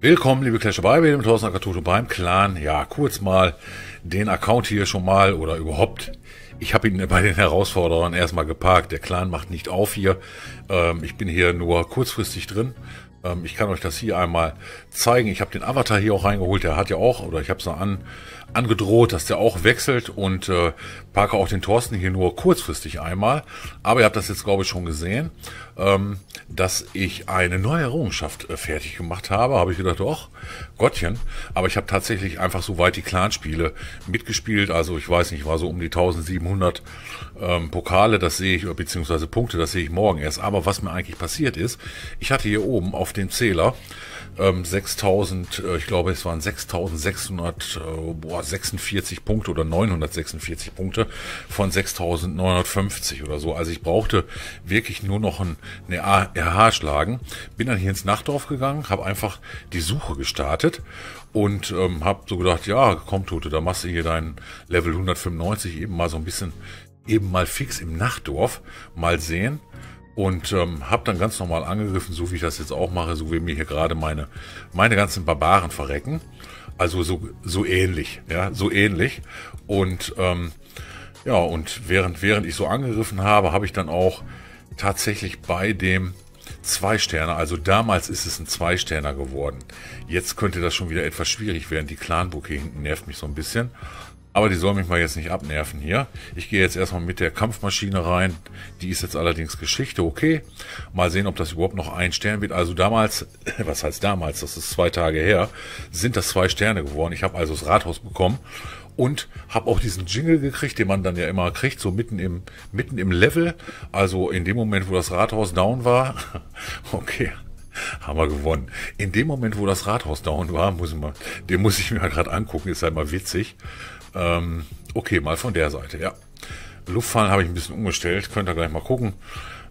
Willkommen, liebe Clash bei dem Thorsten Akatuto beim Clan. Ja, kurz mal den Account hier schon mal oder überhaupt. Ich habe ihn bei den Herausforderern erstmal geparkt. Der Clan macht nicht auf hier. Ähm, ich bin hier nur kurzfristig drin. Ähm, ich kann euch das hier einmal zeigen. Ich habe den Avatar hier auch reingeholt. Der hat ja auch, oder ich habe es an, angedroht, dass der auch wechselt und äh, parke auch den Thorsten hier nur kurzfristig einmal. Aber ihr habt das jetzt, glaube ich, schon gesehen, ähm, dass ich eine neue Errungenschaft äh, fertig gemacht habe. Habe ich gedacht, doch, Gottchen. Aber ich habe tatsächlich einfach so weit die Clanspiele mitgespielt. Also ich weiß nicht, war so um die 1700 ähm, Pokale, das sehe ich, beziehungsweise Punkte, das sehe ich morgen erst. Aber was mir eigentlich passiert ist, ich hatte hier oben auf den Zähler ähm, 6000, äh, ich glaube es waren 6646 äh, Punkte oder 946 Punkte von 6950 oder so. Also ich brauchte wirklich nur noch ein, eine RH schlagen. Bin dann hier ins Nachtdorf gegangen, habe einfach die Suche gestartet und ähm, habe so gedacht, ja, komm Tote, da machst du hier dein Level 195 eben mal so ein bisschen eben mal fix im Nachtdorf mal sehen und ähm, habe dann ganz normal angegriffen, so wie ich das jetzt auch mache, so wie mir hier gerade meine meine ganzen Barbaren verrecken. Also so so ähnlich, ja, so ähnlich. Und ähm, ja, und während während ich so angegriffen habe, habe ich dann auch tatsächlich bei dem zwei Sterne, also damals ist es ein zwei Sterner geworden. Jetzt könnte das schon wieder etwas schwierig werden. Die Clanburg hier hinten nervt mich so ein bisschen. Aber die soll mich mal jetzt nicht abnerven hier. Ich gehe jetzt erstmal mit der Kampfmaschine rein. Die ist jetzt allerdings Geschichte, okay. Mal sehen, ob das überhaupt noch ein Stern wird. Also damals, was heißt damals, das ist zwei Tage her, sind das zwei Sterne geworden. Ich habe also das Rathaus bekommen und habe auch diesen Jingle gekriegt, den man dann ja immer kriegt, so mitten im, mitten im Level. Also in dem Moment, wo das Rathaus down war. okay, haben wir gewonnen. In dem Moment, wo das Rathaus down war, muss ich mal, den muss ich mir gerade angucken, ist halt mal witzig. Ähm, okay, mal von der Seite, ja. Luftfallen habe ich ein bisschen umgestellt, könnt ihr gleich mal gucken.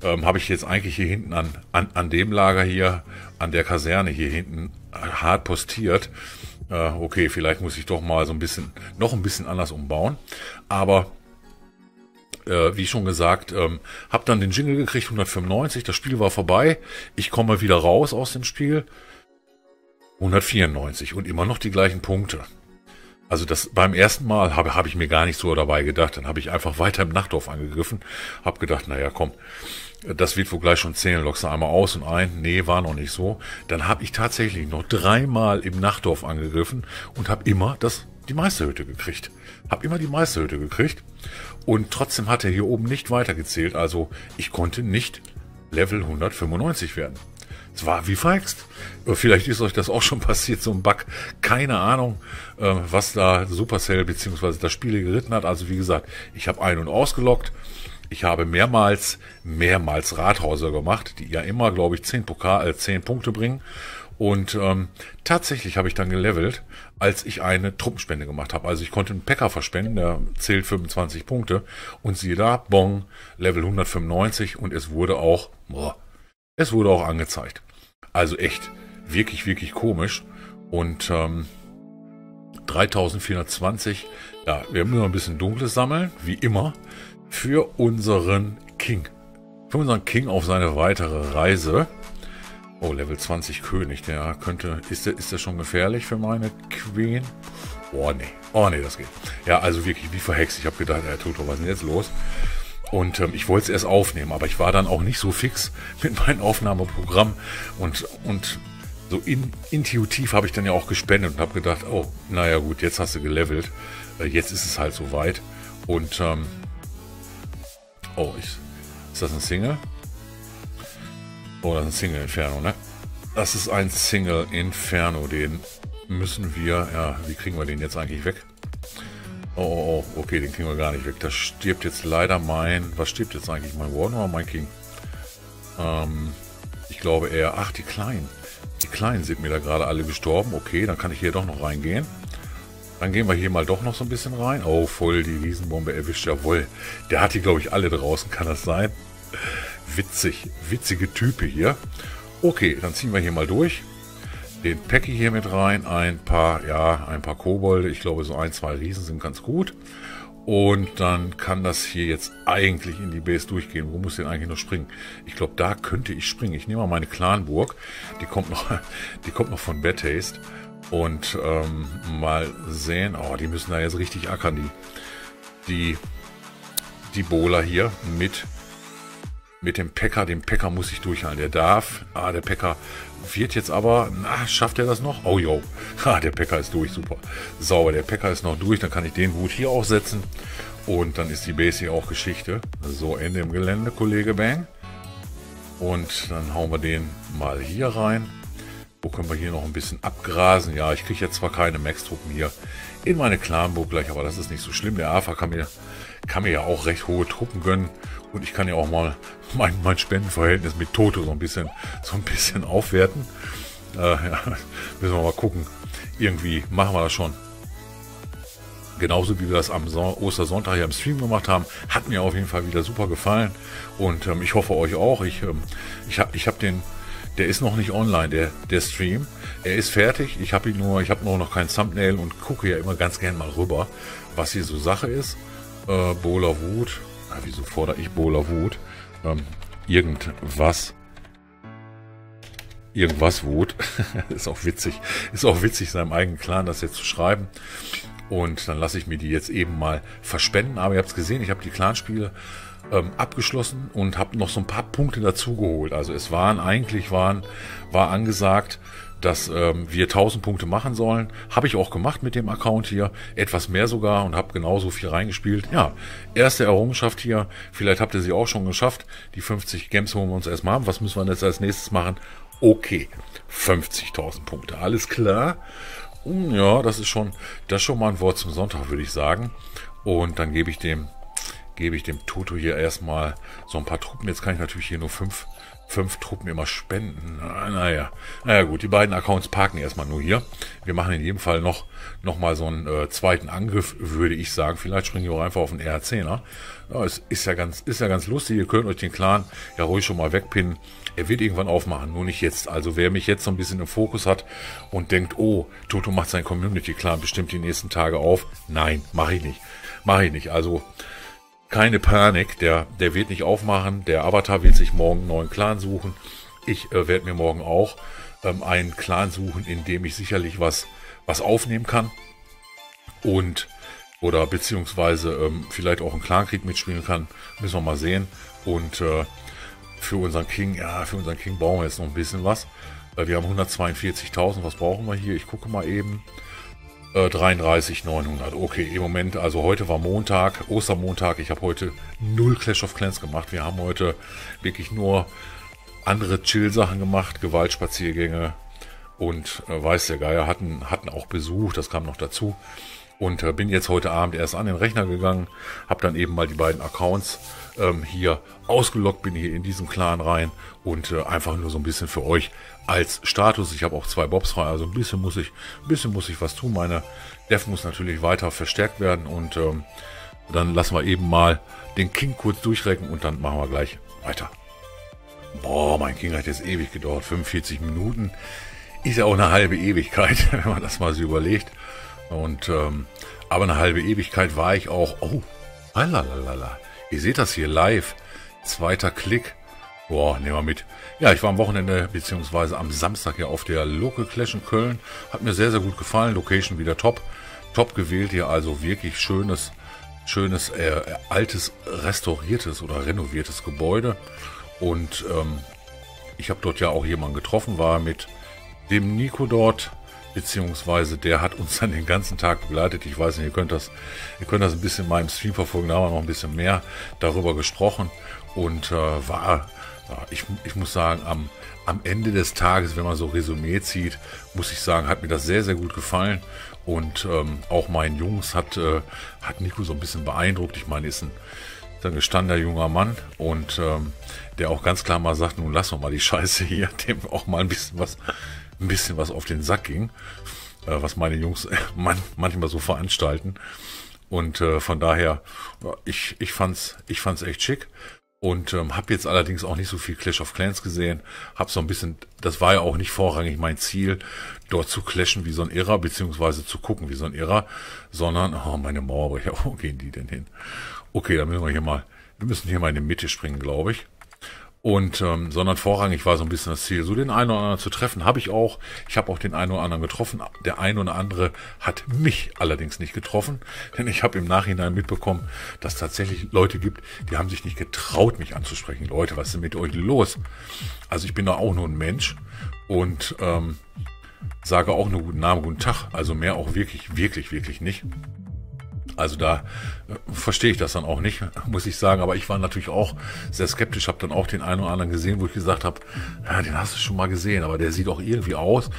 Ähm, habe ich jetzt eigentlich hier hinten an, an, an dem Lager hier, an der Kaserne hier hinten hart postiert. Äh, okay, vielleicht muss ich doch mal so ein bisschen, noch ein bisschen anders umbauen. Aber äh, wie schon gesagt, ähm, habe dann den Jingle gekriegt, 195, das Spiel war vorbei. Ich komme wieder raus aus dem Spiel. 194 und immer noch die gleichen Punkte. Also das beim ersten Mal habe hab ich mir gar nicht so dabei gedacht. Dann habe ich einfach weiter im Nachtdorf angegriffen. Habe gedacht, naja, komm, das wird wohl gleich schon zählen. Lockst du einmal aus und ein. Nee, war noch nicht so. Dann habe ich tatsächlich noch dreimal im Nachtdorf angegriffen und habe immer das, die Meisterhütte gekriegt. Habe immer die Meisterhütte gekriegt. Und trotzdem hat er hier oben nicht weitergezählt. Also ich konnte nicht Level 195 werden. Es war wie verhext. Vielleicht ist euch das auch schon passiert, so ein Bug. Keine Ahnung, äh, was da Supercell bzw. das Spiel geritten hat. Also wie gesagt, ich habe ein- und ausgelockt. Ich habe mehrmals, mehrmals Rathauser gemacht, die ja immer, glaube ich, 10, Pokal, äh, 10 Punkte bringen. Und ähm, tatsächlich habe ich dann gelevelt, als ich eine Truppenspende gemacht habe. Also ich konnte einen Packer verspenden, der zählt 25 Punkte. Und siehe da, Bong, Level 195 und es wurde auch, boah, es wurde auch angezeigt. Also echt, wirklich, wirklich komisch. Und ähm, 3420, ja, wir nur ein bisschen Dunkles sammeln, wie immer, für unseren King. Für unseren King auf seine weitere Reise. Oh, Level 20 König, der könnte, ist der, ist der schon gefährlich für meine Queen? Oh, nee. Oh, nee, das geht. Ja, also wirklich wie verhext. Ich habe gedacht, er tut doch was ist denn jetzt los? Und ähm, ich wollte es erst aufnehmen, aber ich war dann auch nicht so fix mit meinem Aufnahmeprogramm und, und so in, intuitiv habe ich dann ja auch gespendet und habe gedacht, oh, naja gut, jetzt hast du gelevelt, äh, jetzt ist es halt soweit. Und, ähm, oh, ich, ist das ein Single? Oh, das ist ein Single Inferno, ne? Das ist ein Single Inferno, den müssen wir, ja, wie kriegen wir den jetzt eigentlich weg? Oh, oh, oh, okay, den kriegen wir gar nicht weg. Da stirbt jetzt leider mein... Was stirbt jetzt eigentlich? Mein Warden oder mein King? Ähm, ich glaube eher... Ach, die Kleinen. Die Kleinen sind mir da gerade alle gestorben. Okay, dann kann ich hier doch noch reingehen. Dann gehen wir hier mal doch noch so ein bisschen rein. Oh, voll die Riesenbombe erwischt. Jawohl. Der hat die, glaube ich, alle draußen. Kann das sein? Witzig. Witzige Type hier. Okay, dann ziehen wir hier mal durch. Den Päcki hier mit rein, ein paar, ja, ein paar Kobolde. Ich glaube, so ein, zwei Riesen sind ganz gut. Und dann kann das hier jetzt eigentlich in die Base durchgehen. Wo muss denn eigentlich noch springen? Ich glaube, da könnte ich springen. Ich nehme mal meine Clanburg. Die kommt noch, die kommt noch von Bad Taste. Und ähm, mal sehen. Oh, die müssen da jetzt richtig ackern. Die, die, die Bowler hier mit mit dem Packer. Den Packer muss ich durchhalten. Der darf. Ah, der Packer wird jetzt aber. Na, schafft er das noch? Oh, jo. Ah, der Packer ist durch. Super. Sauber. Der Packer ist noch durch. Dann kann ich den Hut hier aufsetzen. Und dann ist die Base hier auch Geschichte. So, Ende im Gelände, Kollege Bang. Und dann hauen wir den mal hier rein. Wo können wir hier noch ein bisschen abgrasen? Ja, ich kriege jetzt zwar keine Max-Truppen hier in meine Clanburg gleich, aber das ist nicht so schlimm. Der AFA kann mir, kann mir ja auch recht hohe Truppen gönnen. Und ich kann ja auch mal mein, mein Spendenverhältnis mit Toto so ein bisschen, so ein bisschen aufwerten. Äh, ja, müssen wir mal gucken. Irgendwie machen wir das schon. Genauso wie wir das am Son Ostersonntag hier im Stream gemacht haben. Hat mir auf jeden Fall wieder super gefallen. Und ähm, ich hoffe euch auch. Ich, ähm, ich habe ich hab den, der ist noch nicht online, der, der Stream. Er ist fertig. Ich habe ihn nur, ich habe nur noch kein Thumbnail und gucke ja immer ganz gern mal rüber, was hier so Sache ist. Äh, Bowler Wut, Ah, wieso fordere ich Bowler Wut? Ähm, irgendwas. Irgendwas Wut. ist auch witzig. Ist auch witzig, seinem eigenen Clan das jetzt zu schreiben. Und dann lasse ich mir die jetzt eben mal verspenden. Aber ihr habt es gesehen, ich habe die Clanspiele ähm, abgeschlossen und habe noch so ein paar Punkte dazugeholt. Also es waren eigentlich waren war angesagt dass ähm, wir 1000 Punkte machen sollen. Habe ich auch gemacht mit dem Account hier. Etwas mehr sogar und habe genauso viel reingespielt. Ja, erste Errungenschaft hier. Vielleicht habt ihr sie auch schon geschafft. Die 50 Games holen wir uns erstmal haben. Was müssen wir jetzt als nächstes machen? Okay, 50.000 Punkte. Alles klar. Hm, ja, das ist schon, das ist schon mal ein Wort zum Sonntag, würde ich sagen. Und dann gebe ich dem, gebe ich dem Toto hier erstmal so ein paar Truppen. Jetzt kann ich natürlich hier nur fünf fünf Truppen immer spenden. Naja, naja gut, die beiden Accounts parken erstmal nur hier. Wir machen in jedem Fall noch, noch mal so einen äh, zweiten Angriff, würde ich sagen. Vielleicht springen wir auch einfach auf den RC, ne? Ja, es ist ja ganz, ist ja ganz lustig. Ihr könnt euch den Clan ja ruhig schon mal wegpinnen. Er wird irgendwann aufmachen, nur nicht jetzt. Also wer mich jetzt so ein bisschen im Fokus hat und denkt, oh, Toto macht sein Community Clan bestimmt die nächsten Tage auf. Nein, mache ich nicht. Mache ich nicht. Also keine Panik, der, der wird nicht aufmachen. Der Avatar wird sich morgen einen neuen Clan suchen. Ich äh, werde mir morgen auch ähm, einen Clan suchen, in dem ich sicherlich was, was aufnehmen kann. Und oder beziehungsweise ähm, vielleicht auch einen Clankrieg mitspielen kann. Müssen wir mal sehen. Und äh, für unseren King, ja, für unseren King brauchen wir jetzt noch ein bisschen was. Äh, wir haben 142.000, was brauchen wir hier? Ich gucke mal eben. 33,900. Äh, okay, im Moment, also heute war Montag, Ostermontag. Ich habe heute null Clash of Clans gemacht. Wir haben heute wirklich nur andere Chill-Sachen gemacht, Gewaltspaziergänge und äh, weiß der Geier hatten, hatten auch Besuch, das kam noch dazu. Und äh, bin jetzt heute Abend erst an den Rechner gegangen, habe dann eben mal die beiden Accounts ähm, hier ausgelockt, bin hier in diesen Clan rein und äh, einfach nur so ein bisschen für euch als Status. Ich habe auch zwei Bobs frei, also ein bisschen muss ich, ein bisschen muss ich was tun. Meine Def muss natürlich weiter verstärkt werden und ähm, dann lassen wir eben mal den King kurz durchrecken und dann machen wir gleich weiter. Boah, mein King hat jetzt ewig gedauert, 45 Minuten. Ist ja auch eine halbe Ewigkeit, wenn man das mal so überlegt. Und ähm, aber eine halbe Ewigkeit war ich auch. Oh, lalalala. Ihr seht das hier live. Zweiter Klick. Boah, nehmen wir mit. Ja, ich war am Wochenende beziehungsweise am Samstag ja auf der Local Clash in Köln. Hat mir sehr, sehr gut gefallen. Location wieder top. Top gewählt hier, also wirklich schönes, schönes, äh, altes, restauriertes oder renoviertes Gebäude. Und ähm, ich habe dort ja auch jemanden getroffen, war mit dem Nico dort, beziehungsweise der hat uns dann den ganzen Tag begleitet. Ich weiß nicht, ihr könnt das, ihr könnt das ein bisschen in meinem Stream verfolgen, da haben wir noch ein bisschen mehr darüber gesprochen und äh, war, ich, ich muss sagen, am, am Ende des Tages, wenn man so Resümee zieht, muss ich sagen, hat mir das sehr, sehr gut gefallen und ähm, auch meinen Jungs hat, äh, hat Nico so ein bisschen beeindruckt. Ich meine, ist ein, ist ein gestandener junger Mann und ähm, der auch ganz klar mal sagt, nun lass doch mal die Scheiße hier, dem auch mal ein bisschen was ein bisschen was auf den Sack ging, äh, was meine Jungs äh, man, manchmal so veranstalten. Und äh, von daher, ich, ich fand's, ich fand's echt schick. Und ähm, habe jetzt allerdings auch nicht so viel Clash of Clans gesehen. Hab so ein bisschen, das war ja auch nicht vorrangig mein Ziel, dort zu clashen wie so ein Irrer, beziehungsweise zu gucken wie so ein Irrer, sondern, oh, meine Mauerbrecher, wo gehen die denn hin? Okay, dann müssen wir hier mal, wir müssen hier mal in die Mitte springen, glaube ich. Und ähm, sondern vorrangig war so ein bisschen das Ziel, so den einen oder anderen zu treffen, habe ich auch. Ich habe auch den einen oder anderen getroffen. Der eine oder andere hat mich allerdings nicht getroffen, denn ich habe im Nachhinein mitbekommen, dass tatsächlich Leute gibt, die haben sich nicht getraut, mich anzusprechen. Leute, was ist denn mit euch los? Also ich bin da auch nur ein Mensch und ähm, sage auch nur guten Namen, guten Tag. Also mehr auch wirklich, wirklich, wirklich nicht. Also da äh, verstehe ich das dann auch nicht, muss ich sagen. Aber ich war natürlich auch sehr skeptisch, habe dann auch den einen oder anderen gesehen, wo ich gesagt habe, ja, den hast du schon mal gesehen, aber der sieht auch irgendwie aus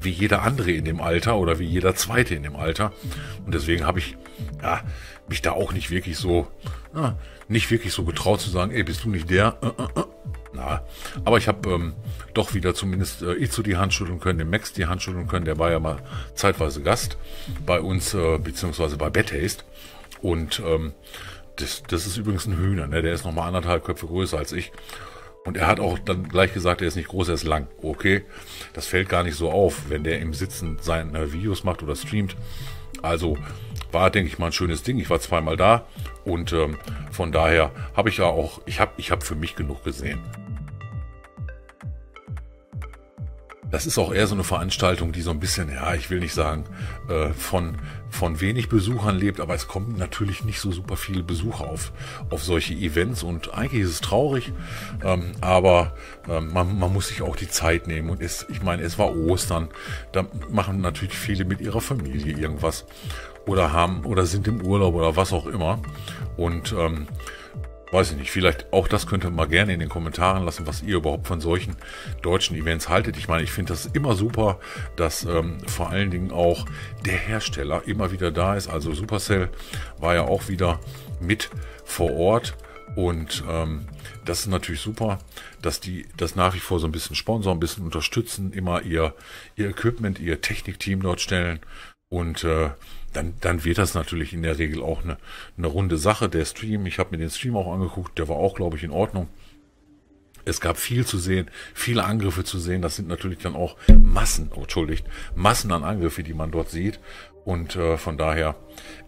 wie jeder andere in dem Alter oder wie jeder zweite in dem Alter. Und deswegen habe ich ja, mich da auch nicht wirklich so, ja, nicht wirklich so getraut zu sagen, ey, bist du nicht der? Äh, äh, äh. Na, aber ich habe ähm, doch wieder zumindest äh, Itzu die Hand schütteln können, dem Max die Hand schütteln können. Der war ja mal zeitweise Gast bei uns, äh, beziehungsweise bei Bad Und ähm, das, das ist übrigens ein Hühner, ne? der ist nochmal anderthalb Köpfe größer als ich. Und er hat auch dann gleich gesagt, er ist nicht groß, er ist lang. Okay, das fällt gar nicht so auf, wenn der im Sitzen seine Videos macht oder streamt. Also war, denke ich mal, ein schönes Ding. Ich war zweimal da und ähm, von daher habe ich ja auch, ich habe ich hab für mich genug gesehen. Das ist auch eher so eine Veranstaltung, die so ein bisschen, ja, ich will nicht sagen, äh, von, von wenig Besuchern lebt, aber es kommen natürlich nicht so super viele Besucher auf, auf solche Events und eigentlich ist es traurig, ähm, aber ähm, man, man muss sich auch die Zeit nehmen und es, ich meine, es war Ostern, da machen natürlich viele mit ihrer Familie irgendwas oder haben oder sind im Urlaub oder was auch immer und ähm, weiß ich nicht, vielleicht auch das könnt ihr mal gerne in den Kommentaren lassen, was ihr überhaupt von solchen deutschen Events haltet. Ich meine, ich finde das immer super, dass ähm, vor allen Dingen auch der Hersteller immer wieder da ist. Also Supercell war ja auch wieder mit vor Ort und ähm, das ist natürlich super, dass die das nach wie vor so ein bisschen sponsern, ein bisschen unterstützen, immer ihr, ihr Equipment, ihr Technikteam dort stellen und äh, dann, dann wird das natürlich in der Regel auch eine, eine runde Sache. Der Stream, ich habe mir den Stream auch angeguckt, der war auch, glaube ich, in Ordnung. Es gab viel zu sehen, viele Angriffe zu sehen. Das sind natürlich dann auch Massen, oh, entschuldigt, Massen an Angriffe, die man dort sieht. Und äh, von daher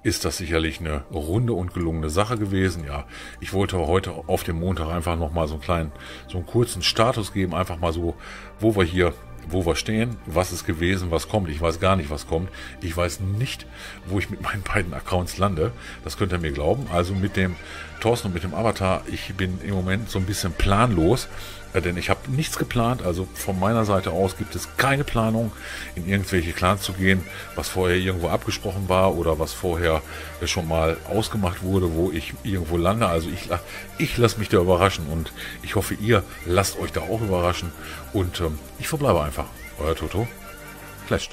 ist das sicherlich eine runde und gelungene Sache gewesen. Ja, ich wollte heute auf dem Montag einfach nochmal so einen kleinen, so einen kurzen Status geben, einfach mal so, wo wir hier wo wir stehen, was ist gewesen, was kommt. Ich weiß gar nicht, was kommt. Ich weiß nicht, wo ich mit meinen beiden Accounts lande. Das könnt ihr mir glauben. Also mit dem Thorsten und mit dem Avatar, ich bin im Moment so ein bisschen planlos. Ja, denn ich habe nichts geplant, also von meiner Seite aus gibt es keine Planung, in irgendwelche Clans zu gehen, was vorher irgendwo abgesprochen war oder was vorher schon mal ausgemacht wurde, wo ich irgendwo lande. Also ich, ich lasse mich da überraschen und ich hoffe, ihr lasst euch da auch überraschen. Und ähm, ich verbleibe einfach. Euer Toto. Flasht.